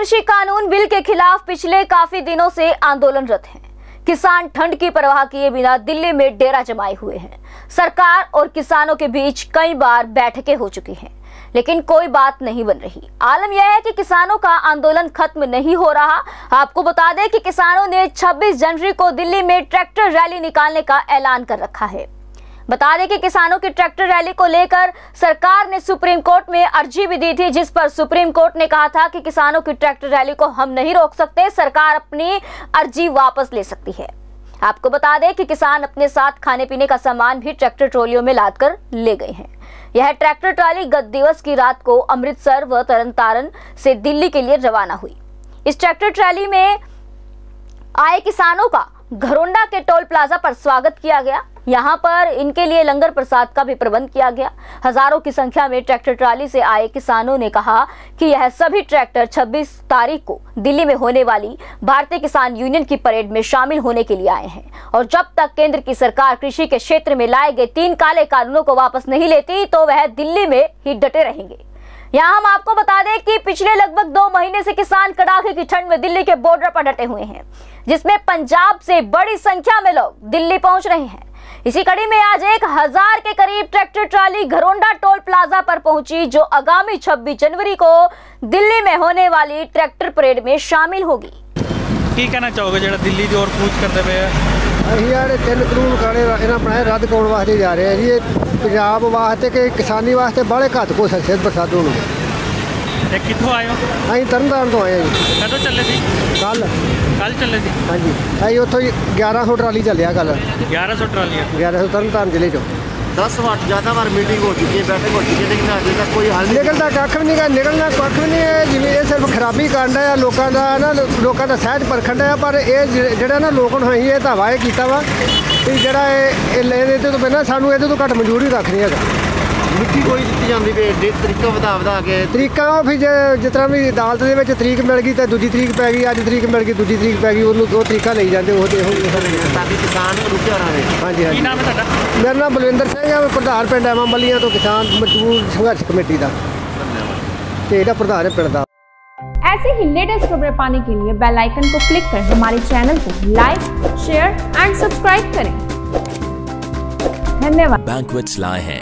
कृषि कानून बिल के खिलाफ पिछले काफ़ी दिनों से आंदोलनरत हैं। किसान ठंड की परवाह किए बिना दिल्ली में डेरा जमाए हुए हैं। सरकार और किसानों के बीच कई बार बैठकें हो चुकी हैं, लेकिन कोई बात नहीं बन रही। आलम यह है कि किसानों का आंदोलन खत्म नहीं हो रहा। आपको बता दें कि किसानों ने 26 जनवरी को दिल्ली में ट्रैक्टर रैली निकालने का ऐलान कर रखा है। बता दें कि किसानों की ट्रैक्टर रैली को लेकर सरकार ने सुप्रीम कोर्ट में अर्जी भी दी थी, जिस पर सुप्रीम कोर्ट ने कहा था कि किसानों की ट्रैक्टर रैली को हम नहीं रोक सकते, सरकार अपनी अर्जी वापस ले सकती है। आपको बता दें कि किसान अपने साथ खाने पीने का सामान भी ट्रैक्टर ट्रॉलियों में लाद ले गए हैं। यह ट्रैक्टर ट्रॉली गत दिवस की रात को अमृतसर व तरन से दिल्ली के लिए रवाना हुई। इस ट्रैक्टर ट्रैली में आए किसानों का घरोंडा के टोल प्लाजा पर स्वागत किया गया। यहाँ पर इनके लिए लंगर प्रसाद का भी प्रबंध किया गया। हज़ारों की संख्या में ट्रैक्टर ट्राली से आए किसानों ने कहा कि यह सभी ट्रैक्टर 26 तारीख को दिल्ली में होने वाली भारतीय किसान यूनियन की परेड में शामिल होने के लिए आए हैं और जब तक केंद्र की सरकार कृषि के क्षेत्र में लाए गए तीन काले कानूनों को वापस नहीं लेती तो वह दिल्ली में ही डटे रहेंगे। यहाँ हम आपको बता दें कि पिछले लगभग दो महीने से किसान कड़ाके की ठंड में दिल्ली के बॉर्डर पर डटे हुए हैं, जिसमें पंजाब से बड़ी संख्या में लोग दिल्ली पहुँच रहे हैं। इसी कड़ी में आज एक हजार के करीब tractor trolley Gharaunda toll plaza पर पहुंची जो आगामी 26 जनवरी को दिल्ली में होने वाली ट्रैक्टर परेड में शामिल होगी ਕੀ ਕਹਿਣਾ ਚਾਹੋਗੇ ਜਿਹੜਾ ਦਿੱਲੀ ਦੀ ਔਰ ਕੂਚ ਕਰਦੇ ਪਏ ਆ ਅਸੀਂ ਜਿਹੜੇ ਤਿੰਨ ਕਾਨੂੰਨ ਕਾਲੇ ਇਹਨਾਂ ਬਣਾਏ ਰੱਦ ਕਰਾਉਣ ਵਾਸਤੇ ਜਾ ਰਹੇ ਆ ਜੀ ਇਹ ਪੰਜਾਬ ਵਾਸਤੇ ਕਿ ਕਿਸਾਨੀ ਵਾਸਤੇ ਬਾਹਲੇ ਘੱਟ ਕੋ ਸਕਦੇ ਬਰਸਾਤ ਹੋਣ ਤੇ ਕਿੱਥੋਂ ਆਏ ਹੋ ਅਸੀਂ ਤਰਨਤਾਰਨ ਤੋਂ ਆਏ ਆ ਜੀ ਕਦੋਂ ਚੱਲੇ ਸੀ ਕੱਲ ਕੱਲ ਚੱਲੇ ਸੀ? ਹਾਂਜੀ। ਅਸੀਂ ਉੱਥੋਂ ਹੀ 1100 ਟਰਾਲੀ ਚੱਲਿਆ ਕੱਲ 1100 ਟਰਾਲੀਆਂ। 1100 ਤਰਨਤਾਰਨ ਜ਼ਿਲ੍ਹੇ ਚੋਂ। 10 ਵਾਰ ਜ਼ਿਆਦਾ ਵਾਰ ਮੀਟਿੰਗ ਹੋ ਚੁੱਕੀ ਹੈ ਬੈਠਕ ਹੋ ਚੁੱਕੀ ਹੈ ਲੇਕਿਨ ਅਜੇ ਤੱਕ ਕੋਈ ਹੱਲ ਨਹੀਂ ਨਿਕਲਦਾ ਕੱਖ ਵੀ ਨਹੀਂਗਾ ਨਿਕਲਣਾ ਕੱਖ ਵੀ ਨਹੀਂ ਹੈ ਜਿਵੇਂ ਇਹ ਸਿਰਫ ਖਰਾਬੀ ਕਰਨ ਆ ਲੋਕਾਂ ਦਾ ਨਾ ਲੋਕਾਂ ਦਾ ਸਹਿਜ ਪਰਖਣ ਡਿਆ ਪਰ ਇਹ ਜਿਹੜਾ ਨਾ ਲੋਕਾਂ ਨੂੰ ਅਸੀਂ ਇਹ ਧਾਵਾ ਇਹ ਕੀਤਾ ਵਾ ਕਿ ਜਿਹੜਾ ਇਹ ਇਹਦੇ ਤੋਂ ਬਿਨਾਂ ਸਾਨੂੰ ਇਹਦੇ ਤੋਂ ਘੱਟ ਮਨਜ਼ੂਰੀ ਰੱਖ ਨਹੀਂ ਹੈਗਾ। ਮਿੱਟੀ ਕੋਈ ਦਿੱਤੀ ਜਾਂਦੀ ਵੇ ਡੇ ਤਰੀਕਾ ਵਧਾ ਵਧਾ ਕੇ ਤਰੀਕਾ ਉਹ ਫਿਰ ਜੇ- ਜਿਸ ਤਰ੍ਹਾਂ ਵੀ ਅਦਾਲਤ ਦੇ ਵਿੱਚ ਤਰੀਕ ਮਿਲ ਗਈ ਤਾਂ ਦੂਜੀ ਤਰੀਕ ਪੈ ਗਈ ਅੱਜ ਤਰੀਕ ਮਿਲ ਗਈ ਦੂਜੀ ਤਰੀਕ ਪੈ ਗਈ ਉਹਨੂੰ ਉਹ ਤਰੀਕਾ ਲਈ ਜਾਂਦੇ ਉਹ ਤੇ ਉਹ ਤਾਂ ਕਿ ਕਿਸਾਨ ਰੁਕਿਆ ਰਹੇ ਹਾਂਜੀ ਕੀ ਹਾਂਜੀ ਨਾਮ ਹੈ ਤੁਹਾਡਾ ਮੇਰਾ ਨਾਮ ਬਲਵਿੰਦਰ ਸਿੰਘ ਹੈ ਮੈਂ ਪ੍ਰਧਾਨ ਪਿੰਡ ਐਮਾ ਮੱਲੀਆਂ ਤੋਂ ਕਿਸਾਨ ਮਜ਼ਦੂਰ ਸੰਘਰਸ਼ ਕਮੇਟੀ ਦਾ ਤੇ ਇਹਦਾ ਪ੍ਰਧਾਨ ਹੈ ਪਿੰਡ ਦਾ ऐसे ही लेटेस्ट खबरें पाने के लिए बेल आइकन को क्लिक कर हमारे चैनल को लाइक शेयर एंड सब्सक्राइब करें धन्यवाद banquets lie हैं